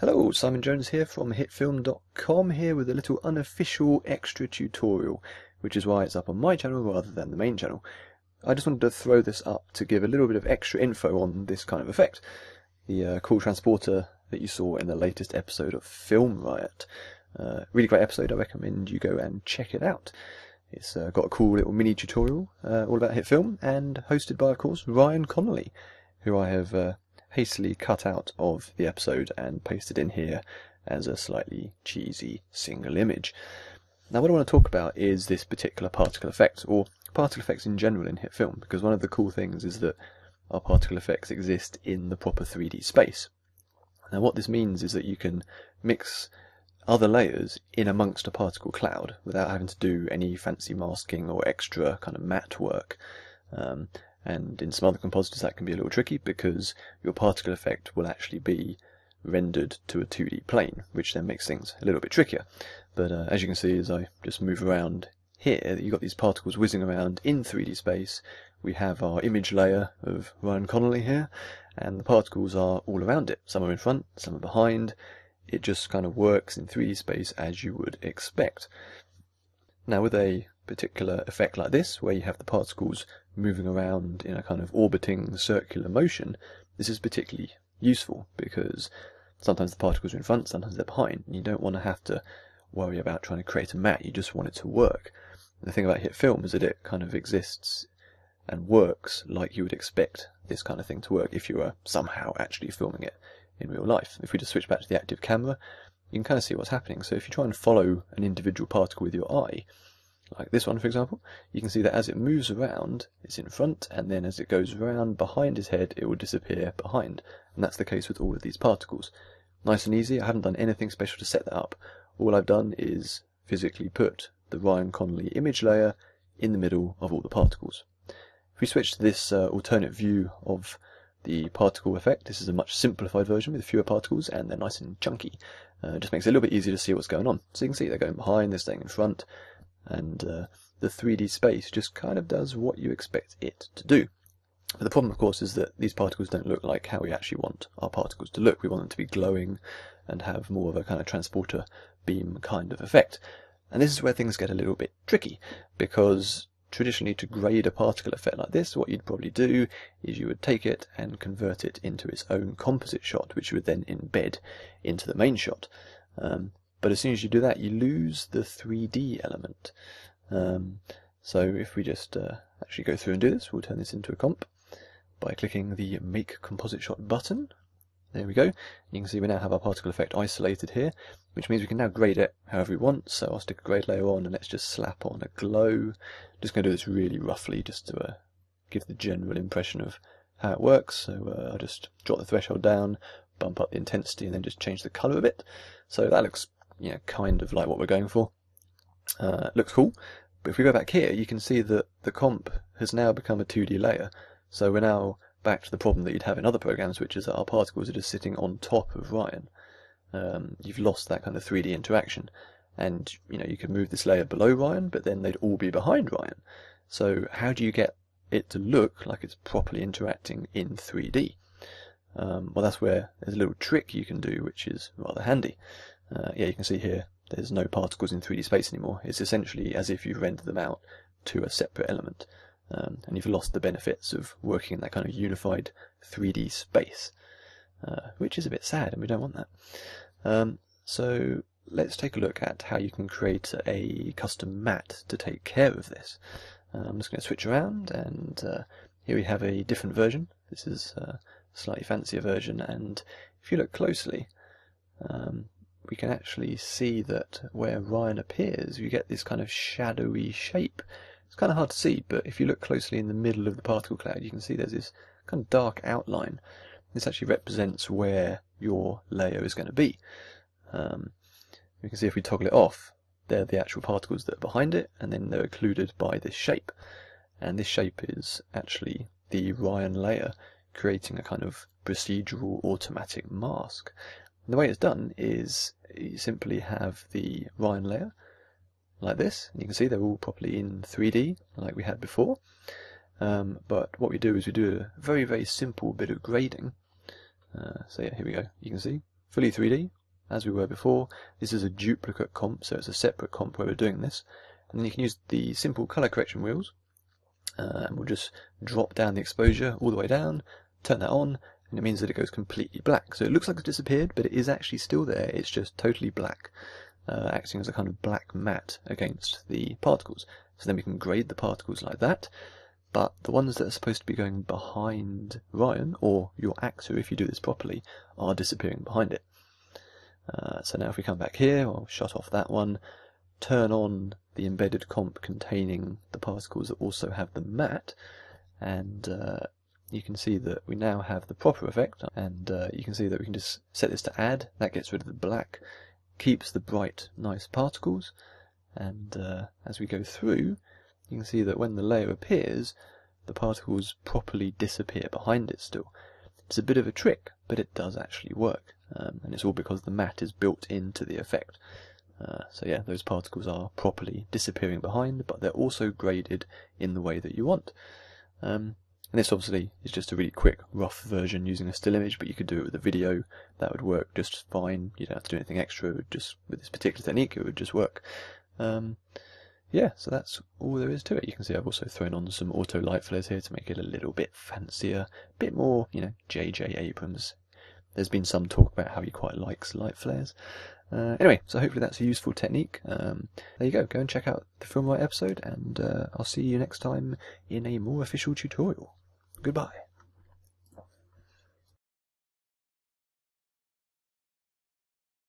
Hello, Simon Jones here from hitfilm.com here with a little unofficial extra tutorial, which is why it's up on my channel rather than the main channel. I just wanted to throw this up to give a little bit of extra info on this kind of effect. The uh, cool transporter that you saw in the latest episode of Film Riot. Uh, really great episode, I recommend you go and check it out. It's uh, got a cool little mini tutorial uh, all about HitFilm and hosted by, of course, Ryan Connolly, who I have uh, hastily cut out of the episode and pasted in here as a slightly cheesy single image. Now what I want to talk about is this particular particle effect, or particle effects in general in HitFilm, because one of the cool things is that our particle effects exist in the proper 3D space. Now what this means is that you can mix other layers in amongst a particle cloud without having to do any fancy masking or extra kind of matte work. Um, and in some other compositors that can be a little tricky because your particle effect will actually be rendered to a 2D plane, which then makes things a little bit trickier. But uh, as you can see as I just move around here, you've got these particles whizzing around in 3D space. We have our image layer of Ryan Connolly here, and the particles are all around it. Some are in front, some are behind. It just kind of works in 3D space as you would expect. Now with a particular effect like this, where you have the particles moving around in a kind of orbiting circular motion, this is particularly useful because sometimes the particles are in front, sometimes they're behind, and you don't want to have to worry about trying to create a matte, you just want it to work. The thing about HitFilm is that it kind of exists and works like you would expect this kind of thing to work if you were somehow actually filming it in real life. If we just switch back to the active camera, you can kind of see what's happening. So if you try and follow an individual particle with your eye, like this one for example, you can see that as it moves around, it's in front, and then as it goes around behind his head, it will disappear behind. And that's the case with all of these particles. Nice and easy, I haven't done anything special to set that up. All I've done is physically put the Ryan Connolly image layer in the middle of all the particles. If we switch to this uh, alternate view of the particle effect, this is a much simplified version with fewer particles and they're nice and chunky. Uh, just makes it a little bit easier to see what's going on. So you can see they're going behind, they're staying in front, and uh, the 3D space just kind of does what you expect it to do. But the problem, of course, is that these particles don't look like how we actually want our particles to look. We want them to be glowing and have more of a kind of transporter beam kind of effect. And this is where things get a little bit tricky, because traditionally to grade a particle effect like this, what you'd probably do is you would take it and convert it into its own composite shot, which you would then embed into the main shot. Um, but as soon as you do that, you lose the 3D element. Um, so if we just uh, actually go through and do this, we'll turn this into a comp by clicking the Make Composite Shot button. There we go. You can see we now have our particle effect isolated here, which means we can now grade it however we want. So I'll stick a grade layer on and let's just slap on a glow. Just going to do this really roughly just to uh, give the general impression of how it works. So uh, I'll just drop the threshold down, bump up the intensity, and then just change the color a bit. So that looks you know, kind of like what we're going for. Uh, looks cool. But if we go back here, you can see that the comp has now become a 2D layer. So we're now back to the problem that you'd have in other programs, which is that our particles are just sitting on top of Ryan. Um, you've lost that kind of 3D interaction. And, you know, you can move this layer below Ryan, but then they'd all be behind Ryan. So how do you get it to look like it's properly interacting in 3D? Um, well, that's where there's a little trick you can do, which is rather handy. Uh, yeah, you can see here there's no particles in 3D space anymore. It's essentially as if you've rendered them out to a separate element. Um, and you've lost the benefits of working in that kind of unified 3D space, uh, which is a bit sad, and we don't want that. Um, so let's take a look at how you can create a custom matte to take care of this. Uh, I'm just going to switch around, and uh, here we have a different version. This is a slightly fancier version, and if you look closely, um, we can actually see that where Ryan appears, you get this kind of shadowy shape. It's kind of hard to see, but if you look closely in the middle of the particle cloud, you can see there's this kind of dark outline. This actually represents where your layer is going to be. Um, you can see if we toggle it off, they're the actual particles that are behind it, and then they're occluded by this shape. And this shape is actually the Ryan layer, creating a kind of procedural automatic mask. And the way it's done is you simply have the Ryan layer like this. And you can see they're all properly in 3D like we had before. Um, but what we do is we do a very, very simple bit of grading. Uh, so yeah, here we go. You can see fully 3D, as we were before. This is a duplicate comp, so it's a separate comp where we're doing this. And then you can use the simple color correction wheels, uh, and we'll just drop down the exposure all the way down, turn that on, and it means that it goes completely black. So it looks like it's disappeared, but it is actually still there. It's just totally black, uh, acting as a kind of black matte against the particles. So then we can grade the particles like that. But the ones that are supposed to be going behind Ryan, or your actor if you do this properly, are disappearing behind it. Uh, so now if we come back here, I'll shut off that one, turn on the embedded comp containing the particles that also have the matte, and uh, you can see that we now have the proper effect and uh, you can see that we can just set this to add. That gets rid of the black keeps the bright nice particles. And uh, as we go through you can see that when the layer appears the particles properly disappear behind it still. It's a bit of a trick but it does actually work um, and it's all because the matte is built into the effect. Uh, so yeah those particles are properly disappearing behind but they're also graded in the way that you want. Um, and this obviously is just a really quick, rough version using a still image, but you could do it with a video. That would work just fine. You don't have to do anything extra. just with this particular technique, it would just work. Um, yeah, so that's all there is to it. You can see I've also thrown on some auto light flares here to make it a little bit fancier, a bit more, you know, J.J. Abrams. There's been some talk about how he quite likes light flares. Uh, anyway, so hopefully that's a useful technique. Um, there you go. Go and check out the Film Riot episode, and uh, I'll see you next time in a more official tutorial. Goodbye.